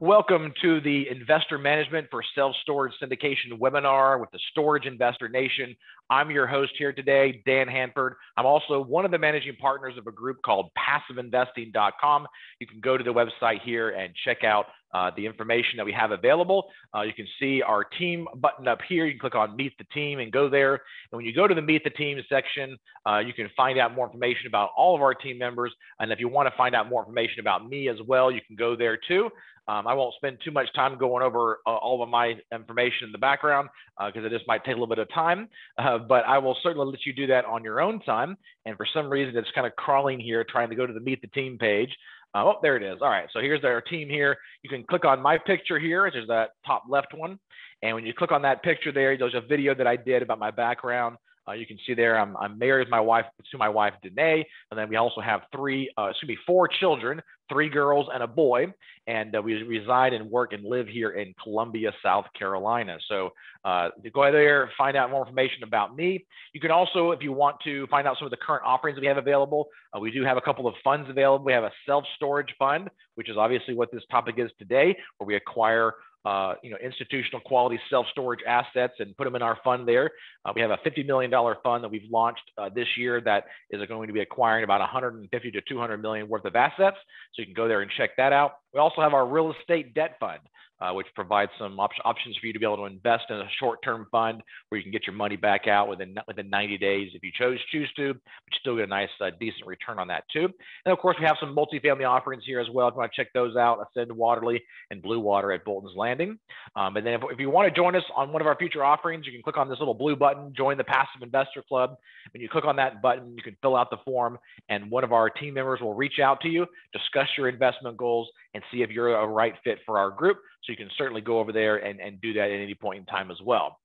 Welcome to the Investor Management for Self Storage Syndication webinar with the Storage Investor Nation. I'm your host here today, Dan Handford. I'm also one of the managing partners of a group called PassiveInvesting.com. You can go to the website here and check out uh, the information that we have available. Uh, you can see our team button up here. You can click on Meet the Team and go there. And when you go to the Meet the Team section, uh, you can find out more information about all of our team members. And if you want to find out more information about me as well, you can go there too. Um, I won't spend too much time going over uh, all of my information in the background because uh, it just might take a little bit of time. But I will certainly let you do that on your own time. And for some reason, it's kind of crawling here, trying to go to the Meet the Team page. Uh, oh, there it is. All right. So here's our team here. You can click on my picture here, which is that top left one. And when you click on that picture there, there's a video that I did about my background. Uh, you can see there, I'm, I'm married with my wife to my wife Danae, and then we also have three, uh, excuse me, four children, three girls and a boy, and uh, we reside and work and live here in Columbia, South Carolina. So uh, go there, find out more information about me. You can also, if you want to find out some of the current offerings we have available, uh, we do have a couple of funds available. We have a self-storage fund, which is obviously what this topic is today, where we acquire uh, you know, institutional quality self-storage assets and put them in our fund there. Uh, we have a $50 million fund that we've launched uh, this year that is going to be acquiring about 150 to 200 million worth of assets. So you can go there and check that out. We also have our real estate debt fund uh, which provides some op options for you to be able to invest in a short-term fund where you can get your money back out within within 90 days if you chose choose to, but you still get a nice uh, decent return on that too. And of course, we have some multifamily offerings here as well. If you want to check those out, Ascend Waterly and Blue Water at Bolton's Landing. Um, and then if, if you want to join us on one of our future offerings, you can click on this little blue button, join the Passive Investor Club. When you click on that button, you can fill out the form, and one of our team members will reach out to you, discuss your investment goals, and see if you're a right fit for our group. So you can certainly go over there and, and do that at any point in time as well.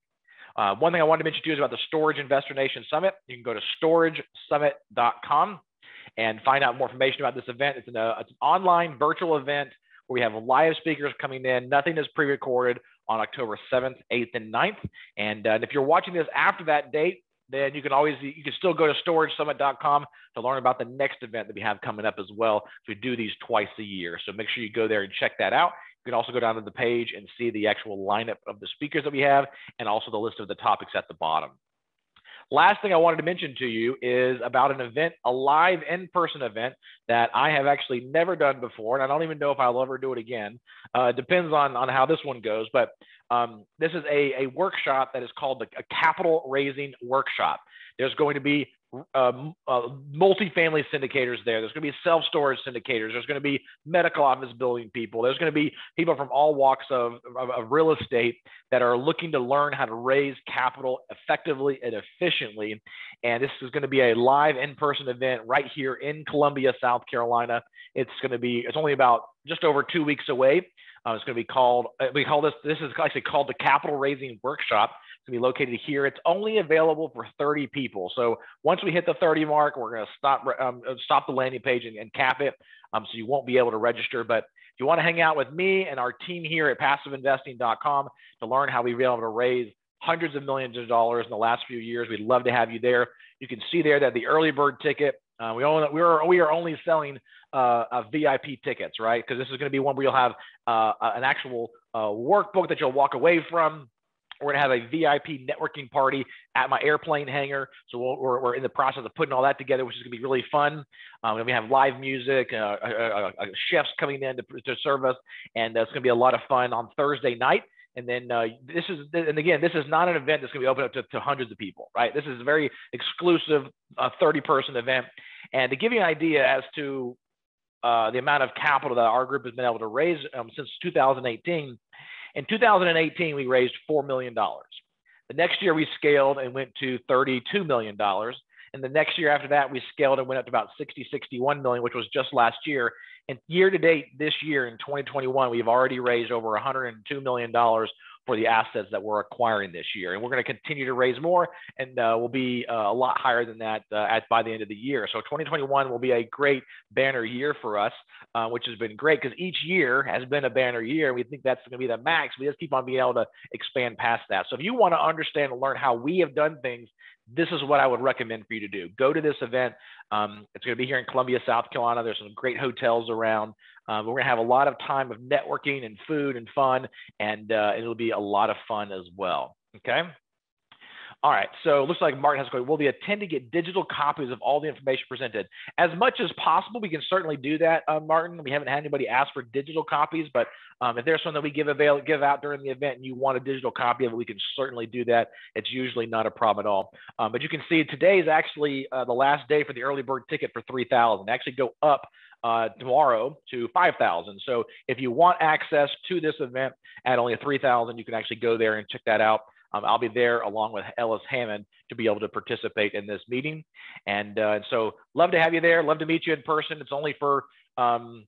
Uh, one thing I wanted to mention to you is about the Storage Investor Nation Summit. You can go to storagesummit.com and find out more information about this event. It's an, uh, it's an online virtual event where we have live speakers coming in. Nothing is pre-recorded on October 7th, 8th, and 9th. And, uh, and if you're watching this after that date, then you can always you can still go to storagesummit.com to learn about the next event that we have coming up as well. We do these twice a year. So make sure you go there and check that out. You can also go down to the page and see the actual lineup of the speakers that we have and also the list of the topics at the bottom. Last thing I wanted to mention to you is about an event, a live in-person event that I have actually never done before, and I don't even know if I'll ever do it again. Uh, it depends on, on how this one goes, but um, this is a, a workshop that is called the, a capital raising workshop. There's going to be um, uh, multifamily syndicators there. There's going to be self-storage syndicators. There's going to be medical office building people. There's going to be people from all walks of, of, of, real estate that are looking to learn how to raise capital effectively and efficiently. And this is going to be a live in-person event right here in Columbia, South Carolina. It's going to be. It's only about just over two weeks away. Uh, it's going to be called. Uh, we call this. This is actually called the Capital Raising Workshop. To be located here. It's only available for 30 people. So once we hit the 30 mark, we're going to stop um, uh, stop the landing page and, and cap it. Um, so you won't be able to register. But if you want to hang out with me and our team here at PassiveInvesting.com to learn how we've been able to raise hundreds of millions of dollars in the last few years, we'd love to have you there. You can see there that the early bird ticket uh, we only we are we are only selling uh, uh, VIP tickets, right? Because this is going to be one where you'll have uh, an actual uh, workbook that you'll walk away from. We're going to have a VIP networking party at my airplane hangar. So we we are we're in the process of putting all that together, which is going to be really fun. Um, we have live music, uh, uh, uh, chefs coming in to, to serve us, and it's going to be a lot of fun on Thursday night. And then uh, this is, and again, this is not an event that's going to be open up to, to hundreds of people, right? This is a very exclusive uh, 30 person event. And to give you an idea as to uh, the amount of capital that our group has been able to raise um, since 2018. In 2018, we raised $4 million. The next year, we scaled and went to $32 million. And the next year after that, we scaled and went up to about 60, 61 million, which was just last year. And year to date, this year in 2021, we've already raised over $102 million for the assets that we're acquiring this year. And we're going to continue to raise more and uh, we'll be uh, a lot higher than that uh, at by the end of the year. So 2021 will be a great banner year for us, uh, which has been great because each year has been a banner year. And we think that's going to be the max. We just keep on being able to expand past that. So if you want to understand and learn how we have done things this is what I would recommend for you to do. Go to this event. Um, it's going to be here in Columbia, South Carolina. There's some great hotels around. Um, we're going to have a lot of time of networking and food and fun, and uh, it'll be a lot of fun as well. Okay. All right, so it looks like Martin has a question. Will attend to get digital copies of all the information presented? As much as possible, we can certainly do that, uh, Martin. We haven't had anybody ask for digital copies, but um, if there's something that we give avail give out during the event and you want a digital copy of it, we can certainly do that. It's usually not a problem at all. Um, but you can see today is actually uh, the last day for the early bird ticket for 3,000. Actually go up uh, tomorrow to 5,000. So if you want access to this event at only a 3,000, you can actually go there and check that out. Um, I'll be there along with Ellis Hammond to be able to participate in this meeting. And, uh, and so love to have you there. Love to meet you in person. It's only for, um,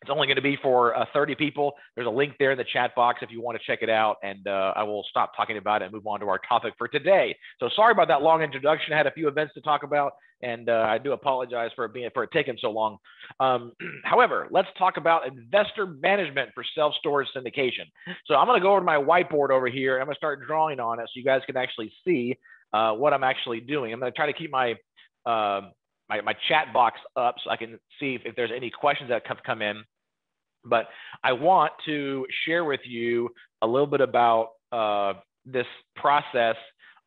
it's only going to be for uh, 30 people. There's a link there in the chat box if you want to check it out. And uh, I will stop talking about it and move on to our topic for today. So sorry about that long introduction. I had a few events to talk about, and uh, I do apologize for it being for it taking so long. Um, however, let's talk about investor management for self-storage syndication. So I'm going to go over to my whiteboard over here. And I'm going to start drawing on it so you guys can actually see uh, what I'm actually doing. I'm going to try to keep my uh, my, my chat box up so I can see if, if there's any questions that have come in. But I want to share with you a little bit about uh, this process,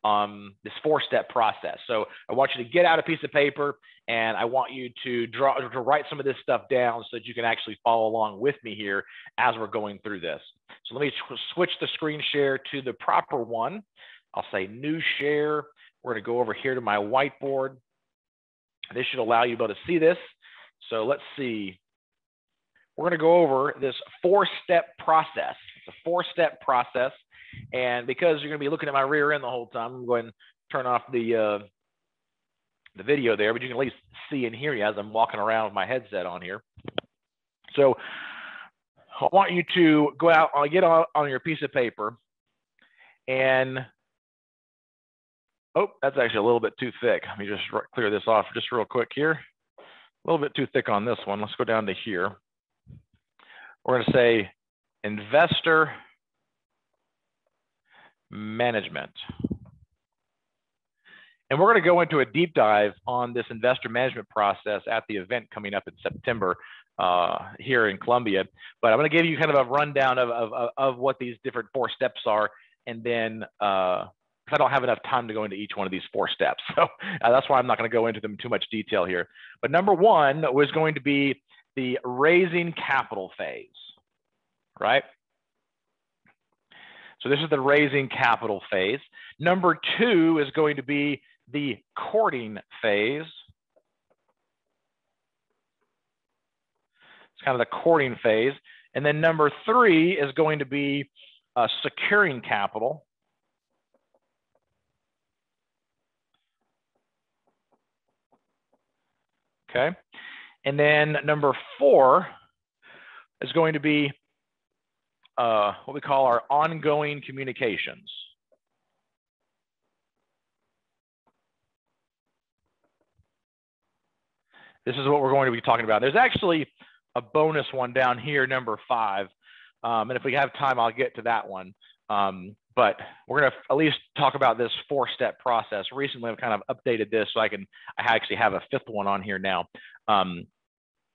um, this four-step process. So I want you to get out a piece of paper and I want you to draw to write some of this stuff down so that you can actually follow along with me here as we're going through this. So let me switch the screen share to the proper one. I'll say new share. We're going to go over here to my whiteboard. This should allow you able to see this. So let's see. We're going to go over this four-step process. It's a four-step process. And because you're going to be looking at my rear end the whole time, I'm going to turn off the uh, the video there, but you can at least see and hear me as I'm walking around with my headset on here. So I want you to go out, I'll get on, on your piece of paper and Oh, that's actually a little bit too thick. Let me just clear this off just real quick here. A little bit too thick on this one. Let's go down to here. We're going to say investor management. And we're going to go into a deep dive on this investor management process at the event coming up in September uh, here in Columbia. But I'm going to give you kind of a rundown of, of, of what these different four steps are. And then uh, I don't have enough time to go into each one of these four steps. So uh, that's why I'm not going to go into them too much detail here. But number one was going to be the raising capital phase, right? So this is the raising capital phase. Number two is going to be the courting phase. It's kind of the courting phase. And then number three is going to be uh, securing capital. Okay. And then number four is going to be uh, what we call our ongoing communications. This is what we're going to be talking about. There's actually a bonus one down here, number five. Um, and if we have time, I'll get to that one. Um, but we're going to at least talk about this four step process. Recently, I've kind of updated this so I can, I actually have a fifth one on here now. Um,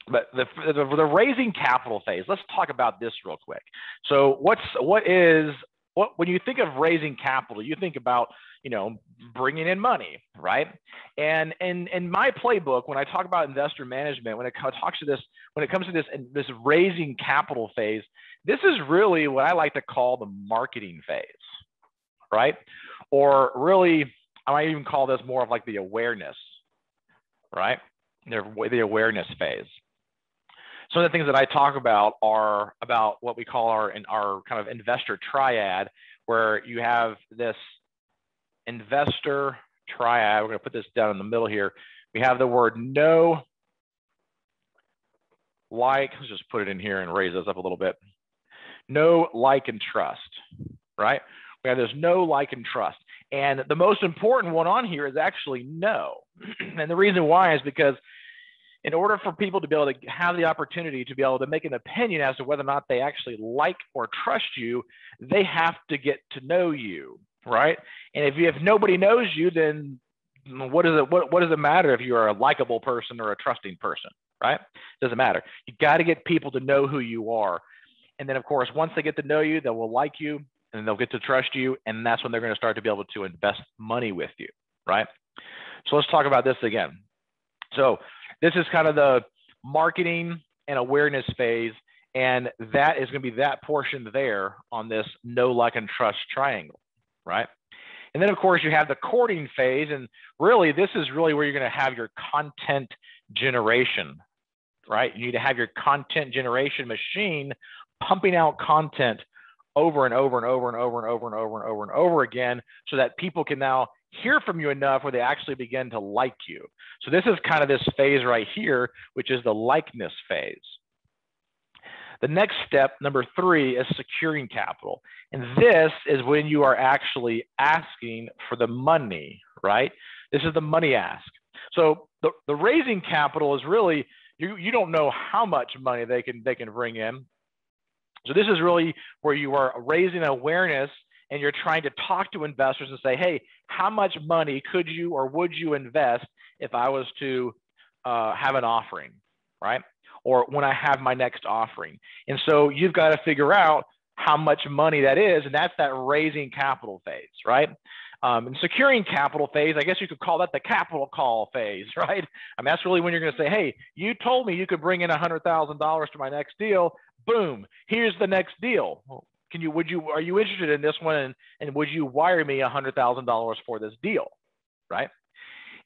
but the, the, the raising capital phase, let's talk about this real quick. So what's, what is, what, when you think of raising capital, you think about, you know, bringing in money, right? And, and, in my playbook, when I talk about investor management, when it talks to this, when it comes to this, this raising capital phase, this is really what I like to call the marketing phase, right? Or really, I might even call this more of like the awareness, right? The awareness phase. Some of the things that I talk about are about what we call our, our kind of investor triad, where you have this investor triad. We're going to put this down in the middle here. We have the word no, like, let's just put it in here and raise this up a little bit know, like, and trust, right? We have this know, like, and trust. And the most important one on here is actually know. and the reason why is because in order for people to be able to have the opportunity to be able to make an opinion as to whether or not they actually like or trust you, they have to get to know you. right? And if you, if nobody knows you, then what does it what, what does it matter if you're a likable person or a trusting person, right? Doesn't matter. You got to get people to know who you are, and then of course once they get to know you, they will like you and they'll get to trust you, and that's when they're going to start to be able to invest money with you, right? So let's talk about this again. So this is kind of the marketing and awareness phase. And that is going to be that portion there on this know, like, and trust triangle, right? And then, of course, you have the courting phase. And really, this is really where you're going to have your content generation, right? You need to have your content generation machine pumping out content over and over and over and over and over and over and over and over again so that people can now hear from you enough where they actually begin to like you. So this is kind of this phase right here, which is the likeness phase. The next step, number three, is securing capital. And this is when you are actually asking for the money, right? This is the money ask. So the, the raising capital is really, you, you don't know how much money they can, they can bring in. So this is really where you are raising awareness and you're trying to talk to investors and say, hey, how much money could you or would you invest if I was to uh, have an offering, right? Or when I have my next offering. And so you've got to figure out how much money that is, and that's that raising capital phase, right? Um, and securing capital phase, I guess you could call that the capital call phase, right? I mean, that's really when you're going to say, hey, you told me you could bring in $100,000 to my next deal. Boom, here's the next deal. Can you would you are you interested in this one? And, and would you wire me a hundred thousand dollars for this deal? Right?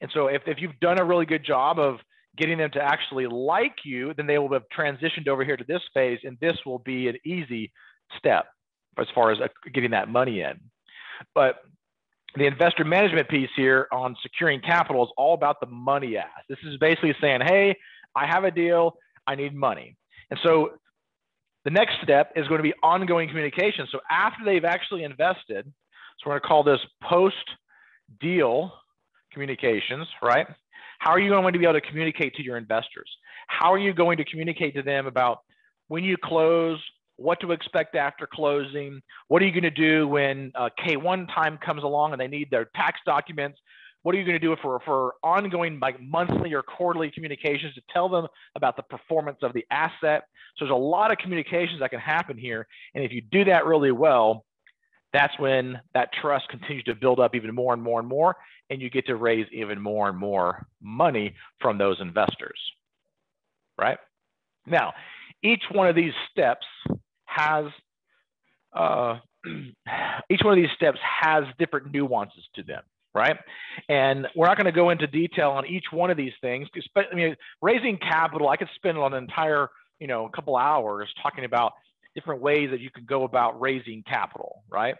And so if, if you've done a really good job of getting them to actually like you then they will have transitioned over here to this phase and this will be an easy step as far as uh, getting that money in. But the investor management piece here on securing capital is all about the money ask. This is basically saying hey i have a deal. I need money. And so the next step is going to be ongoing communication. So after they've actually invested, so we're going to call this post deal communications, right? How are you going to be able to communicate to your investors? How are you going to communicate to them about when you close, what to expect after closing? What are you going to do when uh, K1 time comes along and they need their tax documents? What are you going to do for, for ongoing like monthly or quarterly communications to tell them about the performance of the asset? So there's a lot of communications that can happen here. And if you do that really well, that's when that trust continues to build up even more and more and more, and you get to raise even more and more money from those investors, right? Now, each one of these steps has uh, each one of these steps has different nuances to them right? And we're not going to go into detail on each one of these things. I mean, raising capital, I could spend on an entire, you know, a couple hours talking about different ways that you can go about raising capital, right?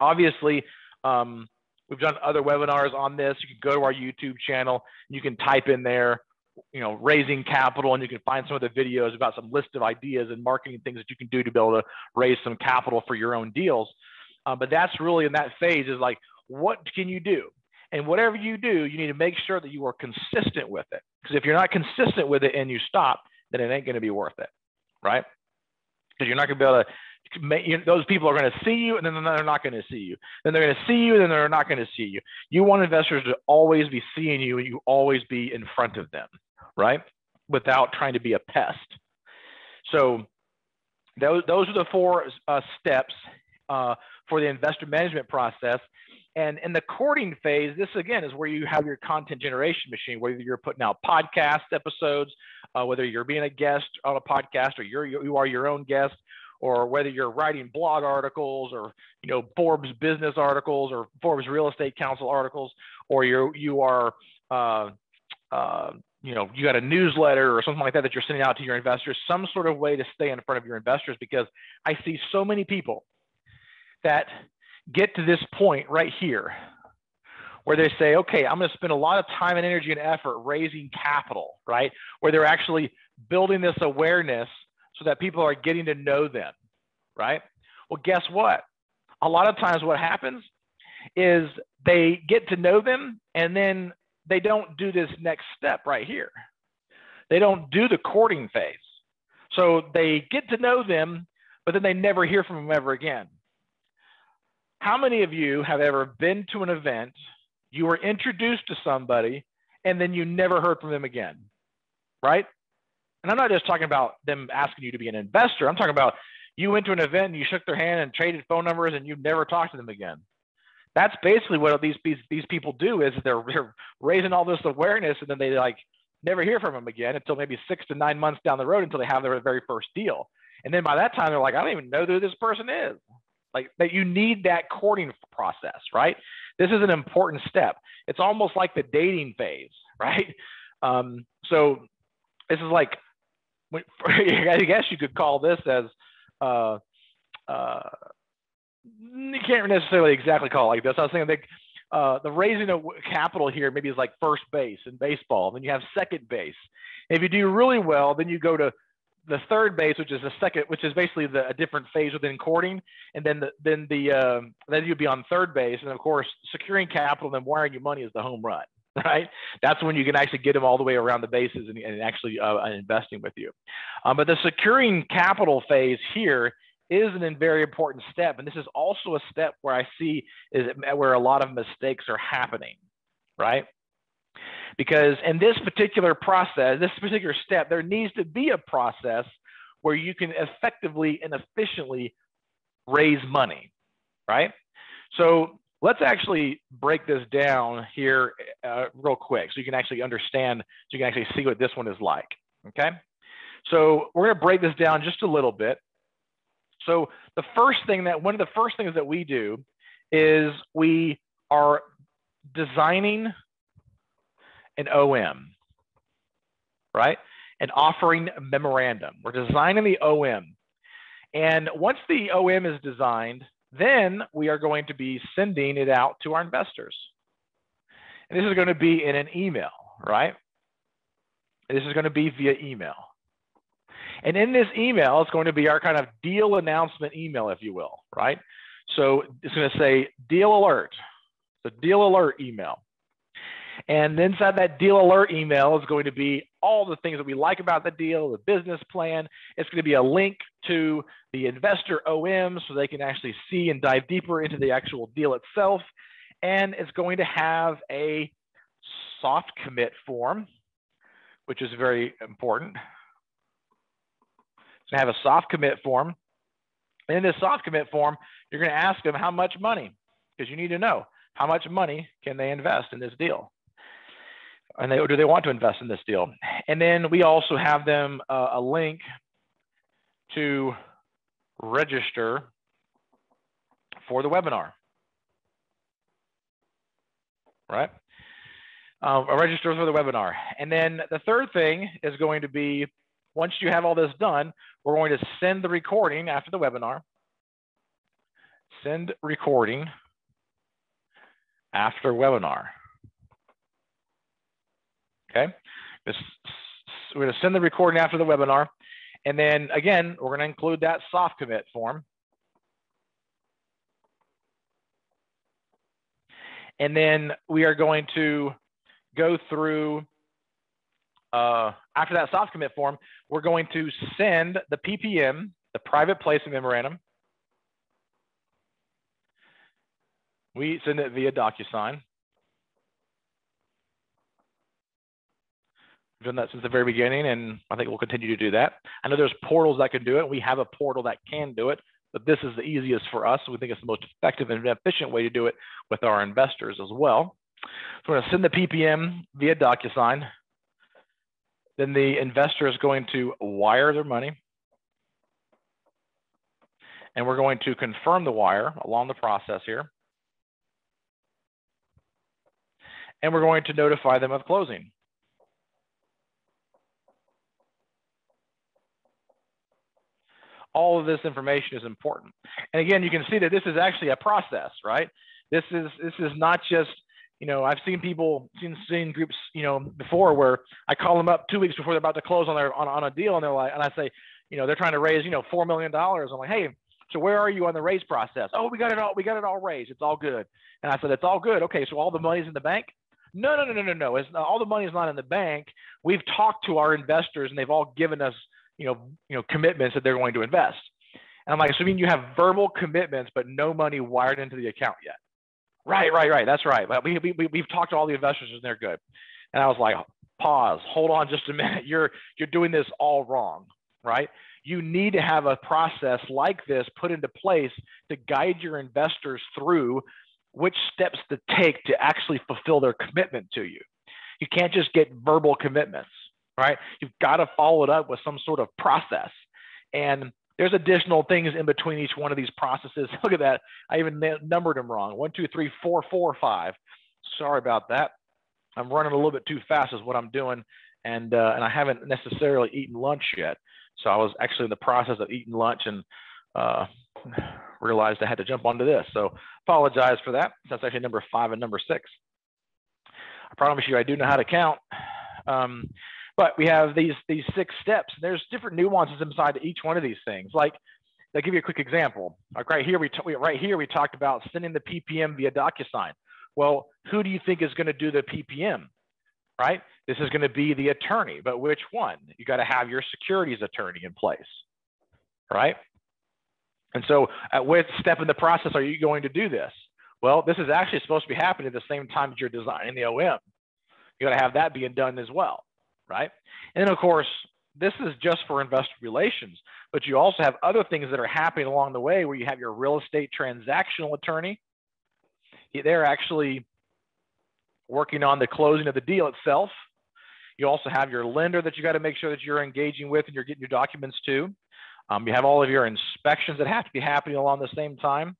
Obviously, um, we've done other webinars on this. You can go to our YouTube channel. You can type in there, you know, raising capital, and you can find some of the videos about some list of ideas and marketing things that you can do to be able to raise some capital for your own deals. Uh, but that's really in that phase is like, what can you do? And whatever you do, you need to make sure that you are consistent with it. Because if you're not consistent with it and you stop, then it ain't going to be worth it, right? Because you're not going to be able to make, you know, those people are going to see you and then they're not going to see you. Then they're going to see you and then they're not going to see you. You want investors to always be seeing you and you always be in front of them, right? Without trying to be a pest. So those, those are the four uh, steps uh, for the investor management process. And in the courting phase, this again is where you have your content generation machine, whether you're putting out podcast episodes, uh, whether you're being a guest on a podcast or you're, you are your own guest, or whether you're writing blog articles or you know Forbes business articles or Forbes Real Estate Council articles, or you're you are uh, uh, you know you got a newsletter or something like that that you're sending out to your investors, some sort of way to stay in front of your investors because I see so many people that get to this point right here where they say, okay, I'm going to spend a lot of time and energy and effort raising capital, right? Where they're actually building this awareness so that people are getting to know them, right? Well, guess what? A lot of times what happens is they get to know them and then they don't do this next step right here. They don't do the courting phase. So they get to know them, but then they never hear from them ever again. How many of you have ever been to an event, you were introduced to somebody, and then you never heard from them again, right? And I'm not just talking about them asking you to be an investor. I'm talking about you went to an event and you shook their hand and traded phone numbers and you never talked to them again. That's basically what these these, these people do is they're, they're raising all this awareness and then they like never hear from them again until maybe six to nine months down the road until they have their very first deal. And then by that time they're like, I don't even know who this person is. Like that you need that courting process, right? This is an important step. It's almost like the dating phase, right? Um, so this is like, I guess you could call this as, uh, uh, you can't necessarily exactly call it like this. I was thinking like uh, the raising of capital here maybe is like first base in baseball. Then you have second base. If you do really well, then you go to the third base, which is the second, which is basically the, a different phase within courting, and then the then the uh, then you'd be on third base, and of course securing capital and then wiring your money is the home run, right? That's when you can actually get them all the way around the bases and, and actually uh, investing with you. Um, but the securing capital phase here is an very important step, and this is also a step where I see is where a lot of mistakes are happening, right? Because in this particular process, this particular step, there needs to be a process where you can effectively and efficiently raise money, right? So let's actually break this down here uh, real quick so you can actually understand, so you can actually see what this one is like, okay? So we're gonna break this down just a little bit. So the first thing that, one of the first things that we do is we are designing an OM, right? An offering memorandum. We're designing the OM. And once the OM is designed, then we are going to be sending it out to our investors. And this is going to be in an email, right? This is going to be via email. And in this email, it's going to be our kind of deal announcement email, if you will, right? So it's going to say deal alert, the deal alert email. And inside that deal alert email is going to be all the things that we like about the deal, the business plan. It's going to be a link to the investor OM so they can actually see and dive deeper into the actual deal itself. And it's going to have a soft commit form, which is very important. It's going to have a soft commit form. And in this soft commit form, you're going to ask them how much money, because you need to know how much money can they invest in this deal and they, do they want to invest in this deal? And then we also have them uh, a link to register for the webinar, right? Um, register for the webinar. And then the third thing is going to be, once you have all this done, we're going to send the recording after the webinar. Send recording after webinar. Okay. We're going to send the recording after the webinar. And then again, we're going to include that soft commit form. And then we are going to go through, uh, after that soft commit form, we're going to send the PPM, the private placement memorandum. We send it via DocuSign. We've done that since the very beginning, and I think we'll continue to do that. I know there's portals that can do it. We have a portal that can do it, but this is the easiest for us. We think it's the most effective and efficient way to do it with our investors as well. So we're going to send the PPM via DocuSign. Then the investor is going to wire their money. And we're going to confirm the wire along the process here. And we're going to notify them of closing. All of this information is important. And again, you can see that this is actually a process, right? This is this is not just you know I've seen people seen seen groups you know before where I call them up two weeks before they're about to close on their on, on a deal and they're like and I say you know they're trying to raise you know four million dollars. I'm like hey so where are you on the raise process? Oh we got it all we got it all raised. It's all good. And I said it's all good. Okay so all the money's in the bank. No, no, no, no, no, no. It's all the money is not in the bank. We've talked to our investors and they've all given us you know, you know, commitments that they're going to invest. And I'm like, so you mean you have verbal commitments, but no money wired into the account yet? Right, right, right. That's right. We, we, we, we've talked to all the investors and they're good. And I was like, pause, hold on just a minute. You're, you're doing this all wrong, right? You need to have a process like this put into place to guide your investors through which steps to take to actually fulfill their commitment to you. You can't just get verbal commitments, right? You've got to follow it up with some sort of process. And there's additional things in between each one of these processes. Look at that. I even numbered them wrong. One, two, three, four, four, five. Sorry about that. I'm running a little bit too fast is what I'm doing. And, uh, and I haven't necessarily eaten lunch yet. So I was actually in the process of eating lunch and uh, realized I had to jump onto this. So apologize for that. That's actually number five and number six. I promise you I do know how to count. Um, but we have these these six steps. And there's different nuances inside each one of these things. Like, I'll give you a quick example. Like right here, we, t- right here we talked about sending the PPM via DocuSign. Well, who do you think is going to do the PPM? Right? This is going to be the attorney, but which one? You got to have your securities attorney in place, right? And so, at what step in the process are you going to do this? Well, this is actually supposed to be happening at the same time that you're designing the OM. You got to have that being done as well right? And then, of course, this is just for investor relations, but you also have other things that are happening along the way where you have your real estate transactional attorney. They're actually working on the closing of the deal itself. You also have your lender that you got to make sure that you're engaging with and you're getting your documents to. Um, you have all of your inspections that have to be happening along the same time.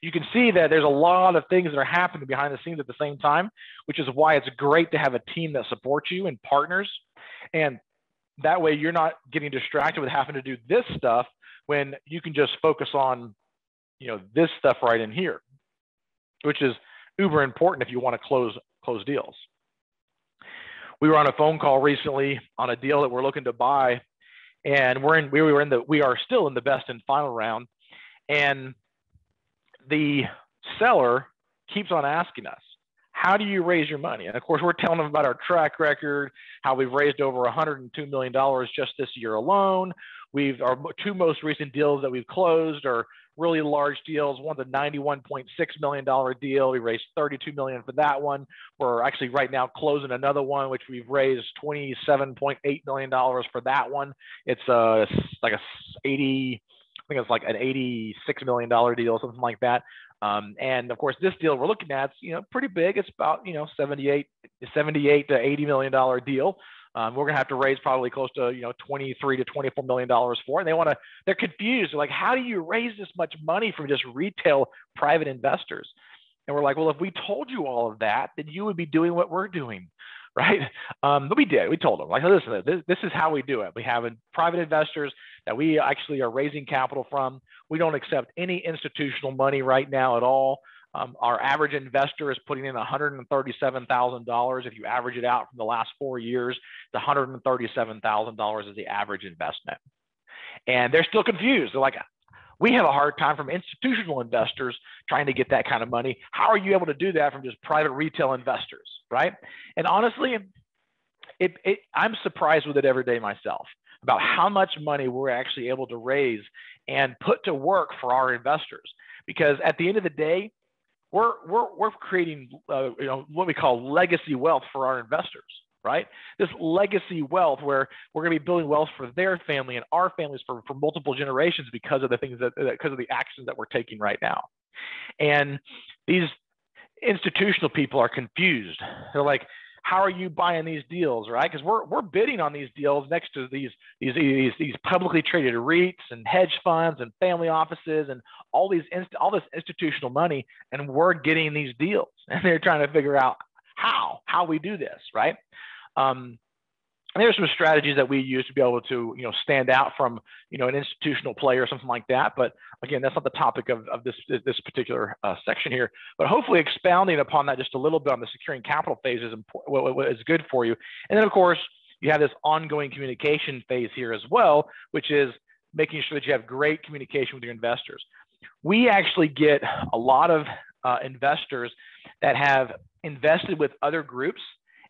You can see that there's a lot of things that are happening behind the scenes at the same time, which is why it's great to have a team that supports you and partners. And that way you're not getting distracted with having to do this stuff when you can just focus on, you know, this stuff right in here, which is uber important if you want to close close deals. We were on a phone call recently on a deal that we're looking to buy, and we're in we were in the we are still in the best and final round, and the seller keeps on asking us, how do you raise your money? And of course, we're telling them about our track record, how we've raised over $102 million just this year alone. We've our two most recent deals that we've closed are really large deals. One's a $91.6 million deal. We raised 32 million for that one. We're actually right now closing another one, which we've raised $27.8 million for that one. It's a, like a 80, think it's like an $86 million deal, something like that. Um, and of course, this deal we're looking at, you know, pretty big. It's about, you know, 78, 78 to 80 million dollar deal. Um, we're gonna have to raise probably close to, you know, 23 to 24 million dollars for. And they want to, they're confused. They're like, how do you raise this much money from just retail private investors? And we're like, well, if we told you all of that, then you would be doing what we're doing. right? Um, but we did. We told them, like, listen, this, this is how we do it. We have private investors that we actually are raising capital from. We don't accept any institutional money right now at all. Um, our average investor is putting in $137,000. If you average it out from the last four years, the $137,000 is the average investment. And they're still confused. They're like, we have a hard time from institutional investors trying to get that kind of money. How are you able to do that from just private retail investors, right? And honestly, it, it, I'm surprised with it every day myself about how much money we're actually able to raise and put to work for our investors. Because at the end of the day, we're, we're, we're creating uh, you know, what we call legacy wealth for our investors right? This legacy wealth where we're going to be building wealth for their family and our families for, for multiple generations because of the things that, because of the actions that we're taking right now. And these institutional people are confused. They're like, how are you buying these deals, right? Because we're, we're bidding on these deals next to these, these, these, these publicly traded REITs and hedge funds and family offices and all these, inst- all this institutional money, and we're getting these deals. And they're trying to figure out how, how we do this, right? Um, and there's some strategies that we use to be able to, you know, stand out from, you know, an institutional player or something like that. But again, that's not the topic of, of this this particular uh, section here. But hopefully, expounding upon that just a little bit on the securing capital phase is what, what is good for you. And then, of course, you have this ongoing communication phase here as well, which is making sure that you have great communication with your investors. We actually get a lot of uh, investors that have invested with other groups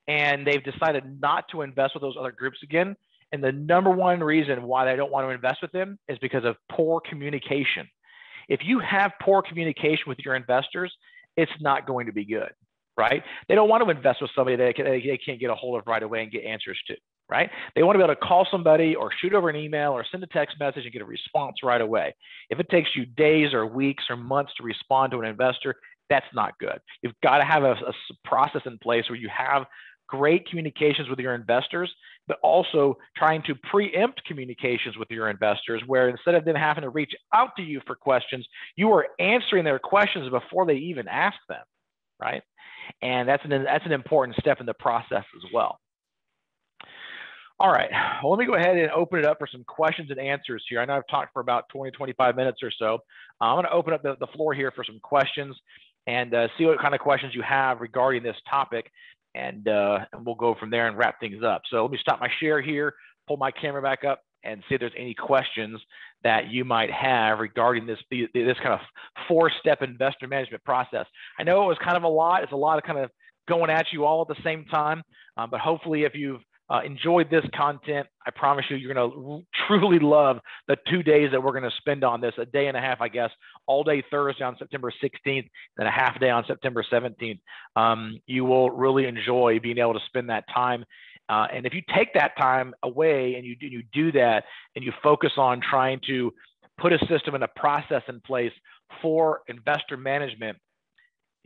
and they've decided not to invest with those other groups again. And the number one reason why they don't want to invest with them is because of poor communication. If you have poor communication with your investors, it's not going to be good, right? They don't want to invest with somebody that they can't get a hold of right away and get answers to, right? They want to be able to call somebody or shoot over an email or send a text message and get a response right away. If it takes you days or weeks or months to respond to an investor, that's not good. You've got to have a, a process in place where you have great communications with your investors, but also trying to preempt communications with your investors, where instead of them having to reach out to you for questions, you are answering their questions before they even ask them, right? And that's an, that's an important step in the process as well. All right, well, let me go ahead and open it up for some questions and answers here. I know I've talked for about 20, 25 minutes or so. I'm gonna open up the, the floor here for some questions and uh, see what kind of questions you have regarding this topic and, uh, and we'll go from there and wrap things up. So let me stop my share here, pull my camera back up, and see if there's any questions that you might have regarding this this kind of four-step investor management process. I know it was kind of a lot. It's a lot of kind of going at you all at the same time, um, but hopefully, if you've uh, enjoyed this content, I promise you, you're going to truly love the two days that we're going to spend on this. A day and a half, I guess, all day Thursday on September 16th, and a half day on September 17th. Um, you will really enjoy being able to spend that time. Uh, and if you take that time away and you you do that and you focus on trying to put a system and a process in place for investor management,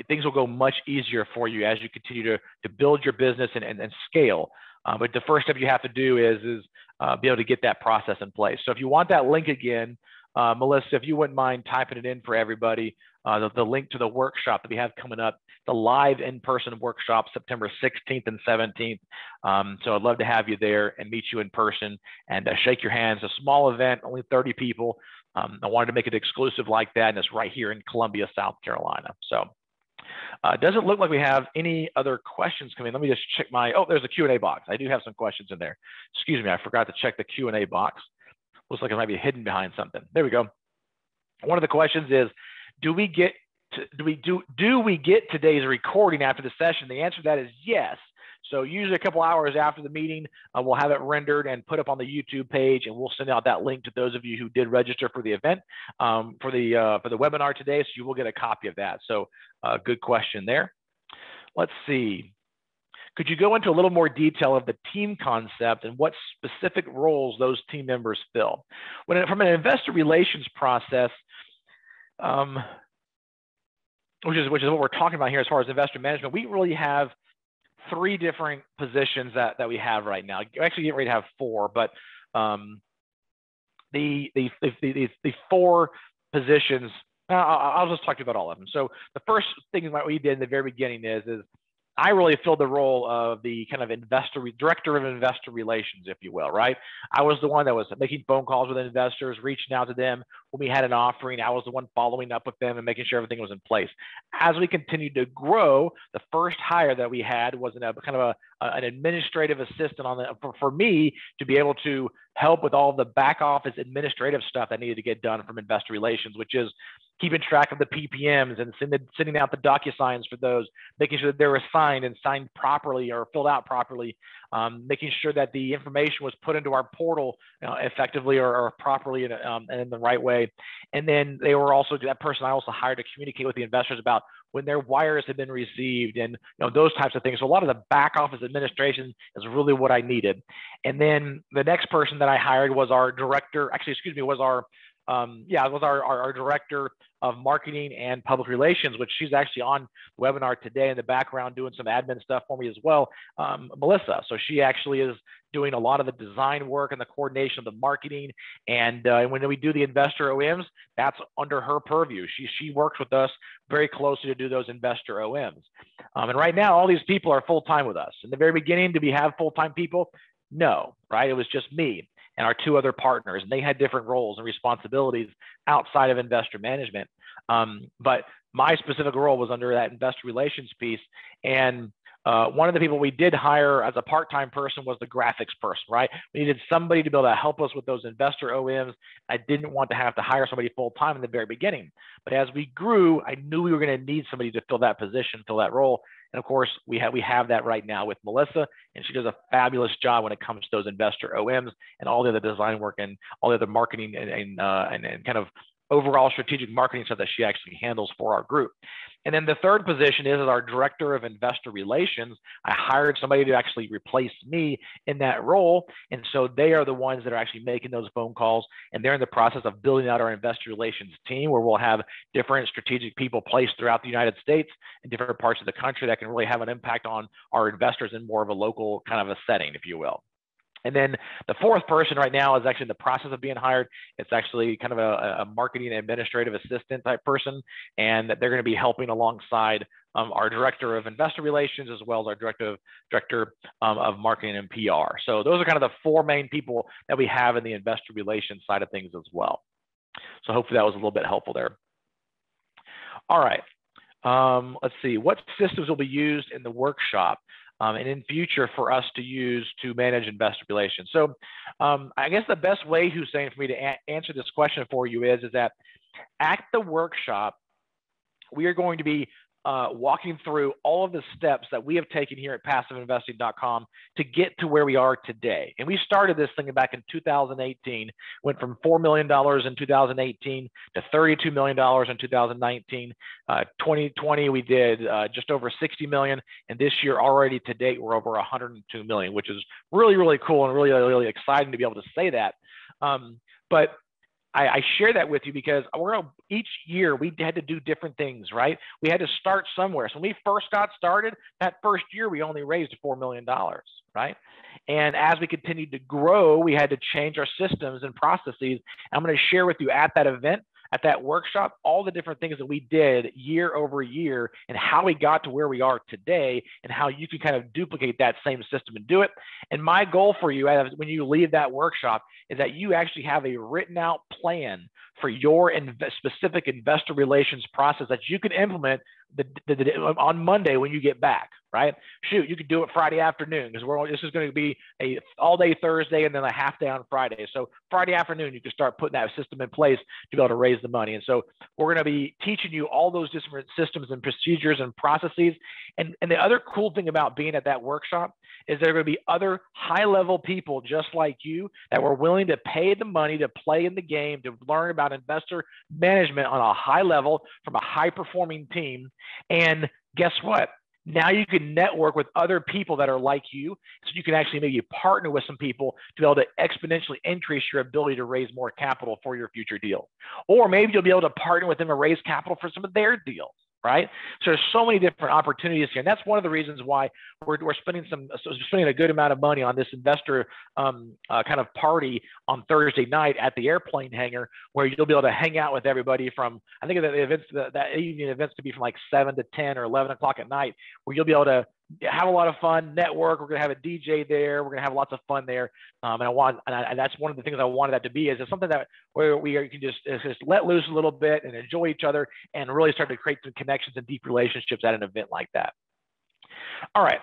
things will go much easier for you as you continue to, to build your business and, and, and scale. Uh, but the first step you have to do is, is uh, be able to get that process in place. So if you want that link again, uh, Melissa, if you wouldn't mind typing it in for everybody, uh, the, the, link to the workshop that we have coming up, the live in-person workshop, September 16th and 17th. Um, so I'd love to have you there and meet you in person and uh, shake your hands. A small event, only 30 people. Um, I wanted to make it exclusive like that, and it's right here in Columbia, South Carolina. So uh, doesn't look like we have any other questions coming. Let me just check my, oh, there's a Q&A box. I do have some questions in there. Excuse me, I forgot to check the Q&A box. Looks like it might be hidden behind something. There we go. One of the questions is, do we get to, do we do do we get today's recording after the session? The answer to that is yes. So usually a couple hours after the meeting, uh, we'll have it rendered and put up on the YouTube page, and we'll send out that link to those of you who did register for the event um, for the uh, for the webinar today. So you will get a copy of that. So uh, good question there. Let's see. Could you go into a little more detail of the team concept and what specific roles those team members fill? When from an investor relations process, um, which is which is what we're talking about here as far as investor management, we really have three different positions that, that we have right now. Actually getting ready to have four, but um, the, the, the, the, the four positions, I'll, I'll just talk to you about all of them. So the first thing that we did in the very beginning is, is I really filled the role of the kind of investor, director of investor relations, if you will, right? I was the one that was making phone calls with investors, reaching out to them when we had an offering. I was the one following up with them and making sure everything was in place. As we continued to grow, the first hire that we had was a kind of a, an administrative assistant on the, for, for me to be able to help with all the back office administrative stuff that needed to get done from investor relations, which is keeping track of the PPMs and sending, sending out the DocuSigns for those, making sure that they're assigned and signed properly or filled out properly, um, making sure that the information was put into our portal effectively or, or properly and, um, and in the right way. And then they were also that person I also hired to communicate with the investors about when their wires had been received and you know those types of things. So a lot of the back office administration is really what I needed. And then the next person that I hired was our director, actually, excuse me, was our um, yeah, was our, our, our, director of marketing and public relations, which she's actually on the webinar today in the background doing some admin stuff for me as well, um, Melissa. So she actually is doing a lot of the design work and the coordination of the marketing. And uh, when we do the investor OMs, that's under her purview. She, she works with us very closely to do those investor OMs. Um, and right now, all these people are full-time with us. In the very beginning, did we have full-time people? No, right? It was just me and our two other partners, and they had different roles and responsibilities outside of investor management. Um, but my specific role was under that investor relations piece, and uh, one of the people we did hire as a part-time person was the graphics person, right? We needed somebody to be able to help us with those investor OMs. I didn't want to have to hire somebody full-time in the very beginning. But as we grew, I knew we were going to need somebody to fill that position, fill that role. And of course, we have we have that right now with Melissa, and she does a fabulous job when it comes to those investor OMs and all the other design work and all the other marketing and and, uh, and, and kind of overall strategic marketing stuff that she actually handles for our group. And then the third position is as our director of investor relations. I hired somebody to actually replace me in that role. And so they are the ones that are actually making those phone calls. And they're in the process of building out our investor relations team where we'll have different strategic people placed throughout the United States and different parts of the country that can really have an impact on our investors in more of a local kind of a setting, if you will. And then the fourth person right now is actually in the process of being hired. It's actually kind of a, a marketing administrative assistant type person, and they're going to be helping alongside um, our director of investor relations as well as our director of, director um, of marketing and PR. So those are kind of the four main people that we have in the investor relations side of things as well. So hopefully that was a little bit helpful there. All right. Um, let's see, what systems will be used in the workshop? Um, and in future for us to use to manage investor relations. So um, I guess the best way, Hussein, for me to answer this question for you is, is that at the workshop, we are going to be uh, walking through all of the steps that we have taken here at passiveinvesting.com to get to where we are today. And we started this thing back in 2018, went from $4 million in 2018 to $32 million in 2019. Uh, 2020, we did uh, just over 60 million. And this year already to date, we're over 102 million, which is really, really cool and really, really exciting to be able to say that. Um, but I, I share that with you because we're each year we had to do different things, right? We had to start somewhere. So when we first got started, that first year we only raised four million dollars, right? And as we continued to grow, we had to change our systems and processes. I'm going to share with you at that event at that workshop all the different things that we did year over year and how we got to where we are today and how you can kind of duplicate that same system and do it. And my goal for you when you leave that workshop is that you actually have a written out plan for your inv- specific investor relations process that you can implement the, the, the, on Monday when you get back, right? Shoot, you could do it Friday afternoon because we're this is going to be a all day Thursday and then a half day on Friday. So Friday afternoon, you can start putting that system in place to be able to raise the money. And so we're going to be teaching you all those different systems and procedures and processes. And and the other cool thing about being at that workshop is there going to be other high level people just like you that were willing to pay the money to play in the game to learn about investor management on a high level from a high performing team and guess what? Now you can network with other people that are like you. So you can actually maybe partner with some people to be able to exponentially increase your ability to raise more capital for your future deal. Or maybe you'll be able to partner with them and raise capital for some of their deals right? So there's so many different opportunities here, and that's one of the reasons why we're, we're spending some spending a good amount of money on this investor um, uh, kind of party on Thursday night at the airplane hangar, where you'll be able to hang out with everybody from I think that the events that, that evening events to be from like seven to ten or eleven o'clock at night, where you'll be able to have a lot of fun, network. We're going to have a DJ there. We're going to have lots of fun there. Um, and I want, and, I, and, that's one of the things I wanted that to be is it's something that where we can just, just let loose a little bit and enjoy each other and really start to create some connections and deep relationships at an event like that. All right.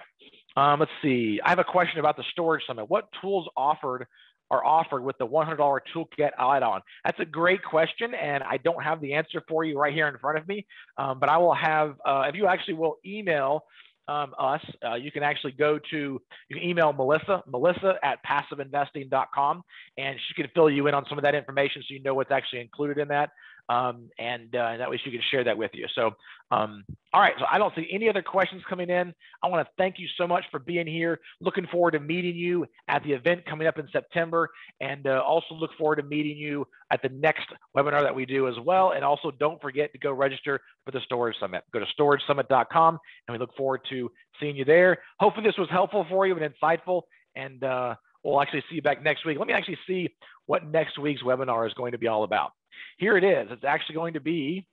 Um, let's see. I have a question about the storage summit. What tools offered are offered with the $100 toolkit add-on? That's a great question, and I don't have the answer for you right here in front of me. Um, but I will have, uh, if you actually will email um, us, uh, you can actually go to, you can email Melissa, Melissa at passiveinvesting.com, and she can fill you in on some of that information so you know what's actually included in that um, and, uh, that way she can share that with you. So, um, all right. So I don't see any other questions coming in. I want to thank you so much for being here. Looking forward to meeting you at the event coming up in September, and uh, also look forward to meeting you at the next webinar that we do as well. And also, don't forget to go register for the Storage Summit. Go to storagesummit.com, and we look forward to seeing you there. Hopefully, this was helpful for you and insightful. And uh, we'll actually see you back next week. Let me actually see what next week's webinar is going to be all about. Here it is. It's actually going to be,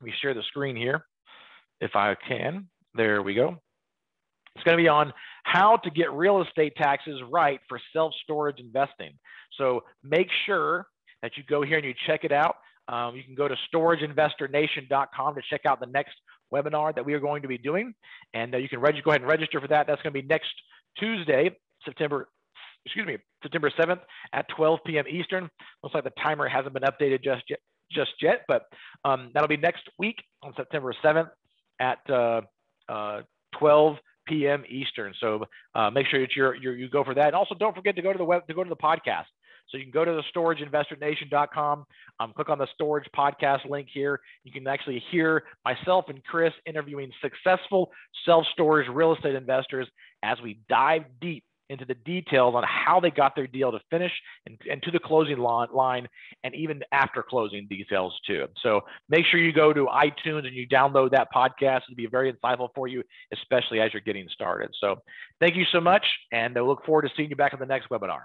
let me share the screen here if I can. There we go. It's going to be on how to get real estate taxes right for self-storage investing. So make sure that you go here and you check it out. Um, you can go to storageinvestornation.com to check out the next webinar that we are going to be doing. And uh, you can go ahead and register for that. That's going to be next Tuesday, September, excuse me, September 7th at 12 p.m. Eastern. Looks like the timer hasn't been updated just yet, just yet, but um, that'll be next week on September 7th at uh, uh, 12 p.m. Eastern. So uh, make sure that you're, you're, you go for that. And also don't forget to go to the web, to go to the podcast. So you can go to the storageinvestornation.com, um, click on the storage podcast link here. You can actually hear myself and Kris interviewing successful self storage real estate investors as we dive deep into the details on how they got their deal to finish and, and to the closing line and even after closing details too. So make sure you go to iTunes and you download that podcast. It'll be very insightful for you, especially as you're getting started. So thank you so much. And I look forward to seeing you back in the next webinar.